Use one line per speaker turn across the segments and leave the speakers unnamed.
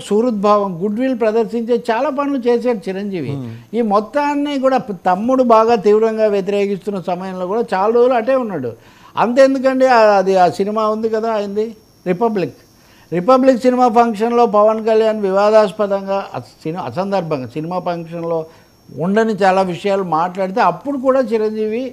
సుహృద్భావం good will ప్రదర్శించే చాలా పనులు చేశాడు చిరంజీవి. ఈ మొత్తాన్ని కూడా తమ్ముడు బాగా తీవ్రంగా వ్యతిరేకిస్తున్న సమయంలో కూడా చాలా రోజులు అటే ఉన్నాడు. అంతెందుకండి ఆ- అది ఆ సినిమా ఉంది కదా అయింది? రిపబ్లిక్. రిపబ్లిక్ సినిమా ఫంక్షన్లో పవన్ కళ్యాణ్ వివాదాస్పదంగా సినిమా అసందర్భంగా సినిమా ఫంక్షన్లో ఉండని చాలా విషయాలు మాట్లాడితే అప్పుడు కూడా చిరంజీవి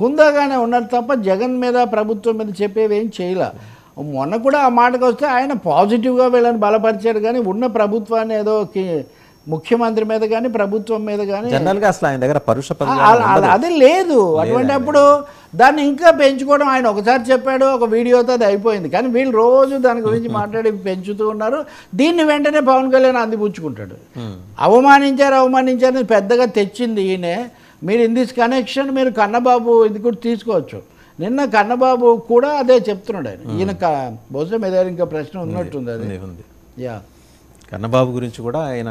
హుందాగానే ఉన్నాడు తప్ప జగన్ మీద ప్రభుత్వం మీద చెప్పేవి ఏం చేయలే. మొన్న కూడా ఆ మాటకు వస్తే ఆయన పాజిటివ్గా వీళ్ళని బలపరిచాడు కానీ ఉన్న ప్రభుత్వాన్ని ఏదో ముఖ్యమంత్రి మీద కానీ ప్రభుత్వం మీద కానీ
అసలు ఆయన దగ్గర పరుష
అది లేదు. అటువంటి అప్పుడు దాన్ని ఇంకా పెంచుకోవడం ఆయన ఒకసారి చెప్పాడు ఒక వీడియోతో అది అయిపోయింది. కానీ వీళ్ళు రోజు దాని గురించి మాట్లాడి పెంచుతూ ఉన్నారు. దీన్ని వెంటనే పవన్ కళ్యాణ్ అందిపుచ్చుకుంటాడు. అవమానించారు అవమానించారు అని పెద్దగా తెచ్చింది ఈయనే. మీరు ఇన్ దిస్ కనెక్షన్ మీరు కన్నబాబు ఇది కూడా తీసుకోవచ్చు. నిన్న కన్నబాబు కూడా అదే చెప్తున్నాడు ఆయన. ఈయన బహుశా మీద ఇంకా ప్రశ్న ఉన్నట్టుంది అది.
ఉంది,
యా.
కన్నబాబు గురించి కూడా ఆయన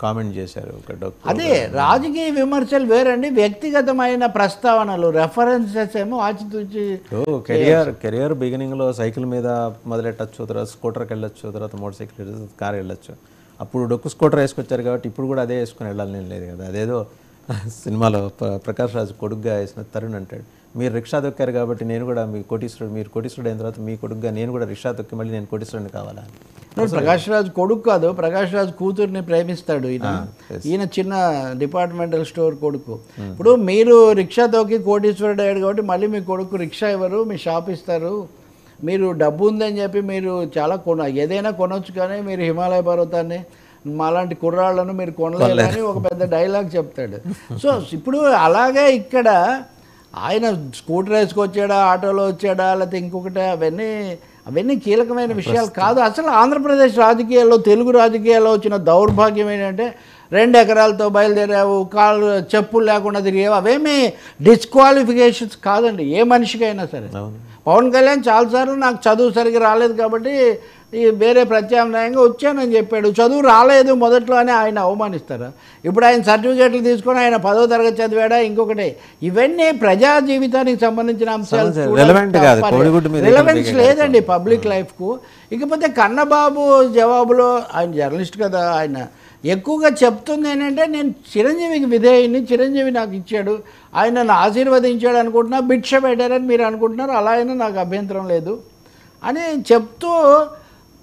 కామెంట్ చేశారు
అదే రాజకీయ విమర్శలు వేరండి వ్యక్తిగతమైన ప్రస్తావనలు రెఫరెన్సెస్ ఏమో ఆచితూచి
కెరియర్ కెరియర్ బిగినింగ్లో సైకిల్ మీద మొదలెట్టచ్చు తర్వాత స్కూటర్కి వెళ్ళొచ్చు తర్వాత మోటార్ సైకిల్ కార్ వెళ్ళొచ్చు అప్పుడు డొక్కు స్కూటర్ వేసుకొచ్చారు కాబట్టి ఇప్పుడు కూడా అదే వేసుకుని వెళ్ళాలని లేదు కదా. అదేదో సినిమాలో ప్ర- ప్రకాష్ రాజు కొడుగ్గా వేసిన తరుణ్ అంటాడు. మీరు రిక్షా దొక్కారు కాబట్టి నేను కూడా మీ కోటీశ్వరుడు మీరు కోటీశ్వరుడు అయిన తర్వాత మీ కొడుగ్గా నేను కూడా రిక్షా దొక్కి మళ్ళీ నేను కోటీశ్వరుని కావాలా? అని.
ఇప్పుడు ప్రకాష్ రాజ్ కొడుకు కాదు ప్రకాష్ రాజ్ కూతుర్ని ప్రేమిస్తాడు ఈయన. ఈయన చిన్న డిపార్ట్మెంటల్ స్టోర్ కొడుకు. ఇప్పుడు మీరు రిక్షా తోకి కోటీశ్వరుడు అయ్యాడు కాబట్టి మళ్ళీ మీ కొడుకు రిక్షా ఇవ్వరు మీ షాప్ ఇస్తారు. మీరు డబ్బు ఉందని చెప్పి మీరు చాలా కొన ఏదైనా కొనొచ్చు కానీ మీరు హిమాలయ పర్వతాన్ని మాలాంటి కుర్రాళ్ళను మీరు కొనలేరు. అని ఒక పెద్ద డైలాగ్ చెప్తాడు. సో ఇప్పుడు అలాగే ఇక్కడ ఆయన స్కూటర్ వేసుకొచ్చాడా ఆటోలో వచ్చాడా లేకపోతే ఇంకొకటి అవన్నీ అవన్నీ కీలకమైన విషయాలు కాదు. అసలు ఆంధ్రప్రదేశ్ రాజకీయాల్లో తెలుగు రాజకీయాల్లో వచ్చిన దౌర్భాగ్యం ఏంటంటే రెండు ఎకరాలతో బయలుదేరావు కాళ్ళు చెప్పులు లేకుండా తిరిగావు అవేమీ డిస్క్వాలిఫికేషన్స్ కాదండి ఏ మనిషికైనా సరే. పవన్ కళ్యాణ్ చాలాసార్లు నాకు చదువు సరిగ్గా రాలేదు కాబట్టి ఈ వేరే ప్రత్యామ్నాయంగా వచ్చానని చెప్పాడు. చదువు రాలేదు మొదట్లో అని ఆయన అవమానిస్తారా? ఇప్పుడు ఆయన సర్టిఫికేట్లు తీసుకొని ఆయన పదో తరగతి చదివాడా? ఇంకొకటి ఇవన్నీ ప్రజా జీవితానికి సంబంధించిన అంశాలు రిలవెన్స్ లేదండి పబ్లిక్ లైఫ్కు. ఇకపోతే కన్నబాబు జవాబులో ఆయన జర్నలిస్ట్ కదా ఆయన ఎక్కువగా చెప్తుంది ఏంటంటే నేను చిరంజీవికి విధేయుని చిరంజీవి నాకు ఇచ్చాడు ఆయన నన్ను ఆశీర్వదించాడు అనుకుంటున్నా భిక్ష పెట్టారని మీరు అనుకుంటున్నారు అలా అయినా నాకు అభ్యంతరం లేదు అని చెప్తూ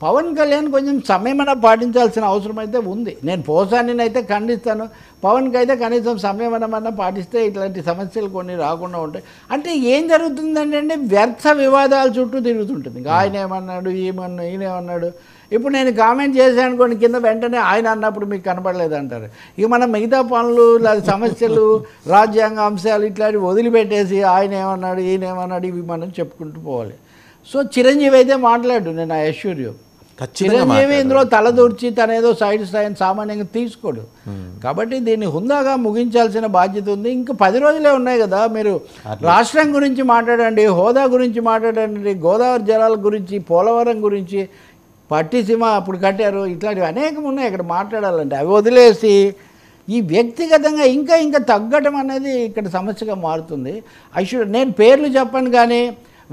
పవన్ కళ్యాణ్ కొంచెం సంయమన పాటించాల్సిన అవసరం అయితే ఉంది. నేను పోసాని అయితే ఖండిస్తాను పవన్కి అయితే కనీసం సంయమనమన్నా పాటిస్తే ఇట్లాంటి సమస్యలు కొన్ని రాకుండా ఉంటాయి. అంటే ఏం జరుగుతుందంటే అండి వ్యర్థ వివాదాల చుట్టూ తిరుగుతుంటుంది. ఇంకా ఆయన ఏమన్నాడు ఈయన ఈయన ఏమన్నాడు? ఇప్పుడు నేను కామెంట్ చేశాను అనుకోండి కింద వెంటనే ఆయన అన్నప్పుడు మీకు కనపడలేదు అంటారు ఇక మనం మిగతా పనులు లేదా సమస్యలు రాజ్యాంగ అంశాలు ఇట్లాంటివి వదిలిపెట్టేసి ఆయన ఏమన్నాడు ఈయన ఏమన్నాడు ఇవి మనం చెప్పుకుంటూ పోవాలి. సో చిరంజీవి అయితే మాట్లాడు నేను ఆ ఐశ్వర్యం చిరంజీవి ఇందులో తలదూర్చి తనేదో సైడ్ స్థాయిని సామాన్యంగా తీసుకోడు. కాబట్టి దీన్ని హుందాగా ముగించాల్సిన బాధ్యత ఉంది. ఇంకా పది రోజులే ఉన్నాయి కదా. మీరు రాష్ట్రం గురించి మాట్లాడండి హోదా గురించి మాట్లాడండి గోదావరి జలాల గురించి పోలవరం గురించి పట్టిసీమ అప్పుడు కట్టారు. ఇట్లాంటివి అనేకం ఉన్నాయి ఇక్కడ మాట్లాడాలంటే. అవి వదిలేసి ఈ వ్యక్తిగతంగా ఇంకా ఇంకా తగ్గడం అనేది ఇక్కడ సమస్యగా మారుతుంది. ఐషుడ్ నేను పేర్లు చెప్పను కానీ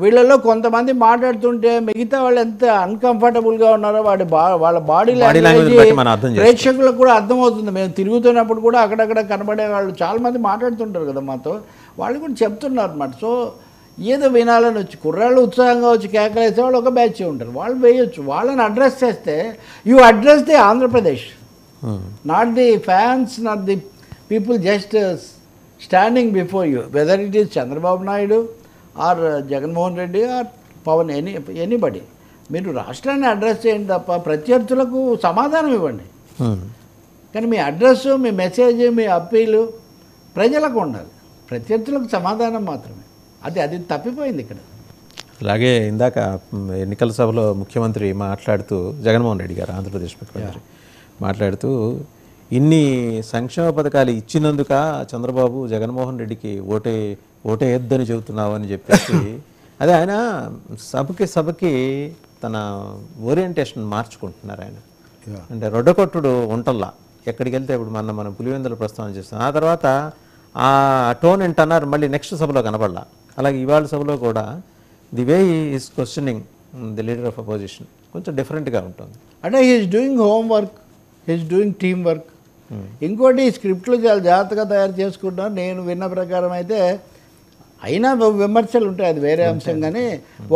వీళ్ళలో కొంతమంది మాట్లాడుతుంటే మిగతా వాళ్ళు ఎంత అన్కంఫర్టబుల్గా ఉన్నారో వాడి బా వాళ్ళ బాడీ లాంగ్వేజ్ ప్రేక్షకులకు కూడా అర్థమవుతుంది. మేము తిరుగుతున్నప్పుడు కూడా అక్కడక్కడ కనబడే వాళ్ళు చాలామంది మాట్లాడుతుంటారు కదా మాతో. వాళ్ళు కూడా చెప్తున్నారు అన్నమాట సో ఏదో వినాలని వచ్చి కుర్రాళ్ళు ఉత్సాహంగా వచ్చి కేకలేసే వాళ్ళు ఒక బ్యాచ్ ఉంటారు. వాళ్ళు వేయొచ్చు. వాళ్ళని అడ్రస్ చేస్తే you address the Andhra Pradesh. Not the fans not the people just standing before you whether it is Chandrababu Naidu or Jaganmohan Reddy or Pawan any anybody. మీరు రాష్ట్రాన్ని అడ్రస్ చేయండి తప్ప ప్రత్యర్థులకు సమాధానం ఇవ్వండి. కానీ మీ అడ్రస్ మీ మెసేజ్ మీ అప్పీలు ప్రజలకు ఉండాలి. ప్రత్యర్థులకు సమాధానం మాత్రమే. అది అది తప్పిపోయింది ఇక్కడ.
అలాగే ఇందాక ఎన్నికల సభలో ముఖ్యమంత్రి మాట్లాడుతూ జగన్మోహన్ రెడ్డి గారు ఆంధ్రప్రదేశ్ ముఖ్యమంత్రి మాట్లాడుతూ ఇన్ని సంక్షేమ పథకాలు ఇచ్చినందుక చంద్రబాబు జగన్మోహన్ రెడ్డికి ఓటే ఓటేయొద్దని చెబుతున్నావు అని చెప్పేసి అదే ఆయన సభకి సభకి తన ఓరియంటేషన్ మార్చుకుంటున్నారు ఆయన. అంటే రొడ్డకొట్టుడు ఉంటల్లా. ఎక్కడికి వెళ్తే ఇప్పుడు మన మనం పులివెందుల ప్రస్తావన చేస్తాం ఆ తర్వాత ఆ టోన్ ఏంటన్నారు మళ్ళీ నెక్స్ట్ సభలో కనపడలా అలాగే ఇవాళ సభలో కూడా the way is questioning the leader of opposition కొంచెం డిఫరెంట్గా ఉంటుంది.
అంటే he's doing home work he's doing team work ఇంకోటి ఈ స్క్రిప్ట్లు చాలా జాగ్రత్తగా తయారు చేసుకుంటున్నారు. నేను విన్న ప్రకారం అయితే అయినా విమర్శలు ఉంటాయి అది వేరే అంశం కానీ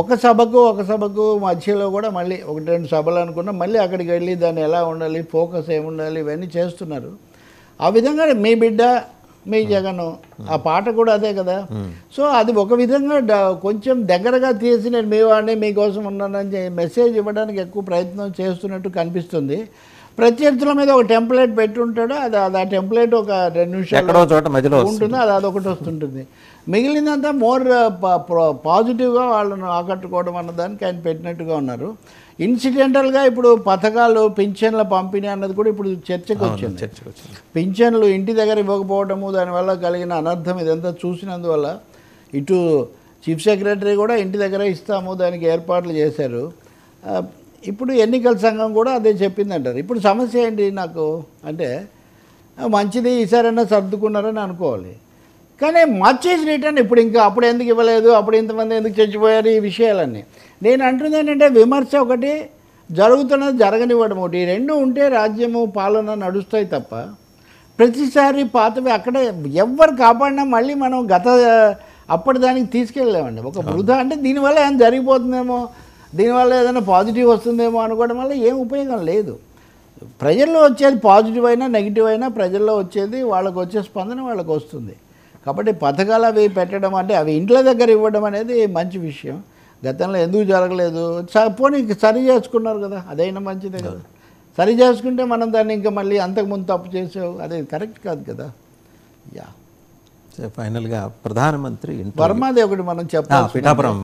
ఒక సభకు ఒక సభకు మధ్యలో కూడా మళ్ళీ ఒకటి రెండు సభలు అనుకున్నా మళ్ళీ అక్కడికి వెళ్ళి దాన్ని ఎలా ఉండాలి ఫోకస్ ఏముండాలి ఇవన్నీ చేస్తున్నారు. ఆ విధంగా మీ బిడ్డ మీ జగన్ ఆ పాట కూడా అదే కదా. సో అది ఒక విధంగా కొంచెం దగ్గరగా తీసి నేను మీ వాడిని మీకోసం ఉన్నానని చెప్పి మెసేజ్ ఇవ్వడానికి ఎక్కువ ప్రయత్నం చేస్తున్నట్టు కనిపిస్తుంది. ప్రత్యర్థుల మీద ఒక టెంప్లెట్ పెట్టి ఉంటాడు అది అది ఆ టెంప్లెట్ ఒక రెండు నిమిషాలు
చోట మధ్యలో.
ఉంటుంది అది అదొకటి వస్తుంటుంది. మిగిలినంతా మోర్ పాజిటివ్గా వాళ్ళను ఆకట్టుకోవడం అన్నదానికి ఆయన పెట్టినట్టుగా ఉన్నారు. ఇన్సిడెంటల్గా ఇప్పుడు పథకాలు పింఛన్ల పంపిణీ అన్నది కూడా ఇప్పుడు చర్చకు వచ్చింది పింఛన్లు ఇంటి దగ్గర ఇవ్వకపోవడము దానివల్ల కలిగిన అనర్థం ఇదంతా చూసినందువల్ల ఇటు చీఫ్ సెక్రటరీ కూడా ఇంటి దగ్గర ఇస్తాము దానికి ఏర్పాట్లు చేశారు. ఇప్పుడు ఎన్నికల సంఘం కూడా అదే చెప్పిందంటారు. ఇప్పుడు సమస్య ఏంటి నాకు? అంటే మంచిది ఈసారైనా సర్దుకున్నారని అనుకోవాలి. కానీ మర్చేజ్ రిటర్న్ ఇప్పుడు ఇంకా అప్పుడు ఎందుకు ఇవ్వలేదు? అప్పుడు ఇంతమంది ఎందుకు చచ్చిపోయారు? ఈ విషయాలన్నీ. నేను అంటుంది ఏంటంటే విమర్శ ఒకటి జరుగుతున్నది జరగనివ్వడం ఒకటి. ఈ రెండు ఉంటే రాజ్యము పాలన నడుస్తాయి తప్ప ప్రతిసారి పాతవి అక్కడే ఎవ్వరు కాపాడినా మళ్ళీ మనం గత అప్పటి దానికి తీసుకెళ్ళామండి ఒక వృధా అంటే దీనివల్ల ఏం జరిగిపోతుందేమో? దీనివల్ల ఏదైనా పాజిటివ్ వస్తుందేమో అనుకోవడం వల్ల ఏం ఉపయోగం లేదు. ప్రజల్లో వచ్చేది పాజిటివ్ అయినా నెగిటివ్ అయినా ప్రజల్లో వచ్చేది వాళ్ళకు వచ్చే స్పందన వాళ్ళకు వస్తుంది. కాబట్టి పథకాలు అవి పెట్టడం అంటే అవి ఇంట్ల దగ్గర ఇవ్వడం అనేది మంచి విషయం. గతంలో ఎందుకు జరగలేదు? పోనీ ఇంక సరి చేసుకున్నారు కదా అదైనా మంచిదే కదా. సరి చేసుకుంటే మనం దాన్ని ఇంకా మళ్ళీ అంతకుముందు తప్పు చేసావు అది కరెక్ట్ కాదు కదా. యా.
ఫైనల్గా ప్రధానమంత్రి
వర్మాది ఒకటి మనం చెప్పాలి
పిఠాపురం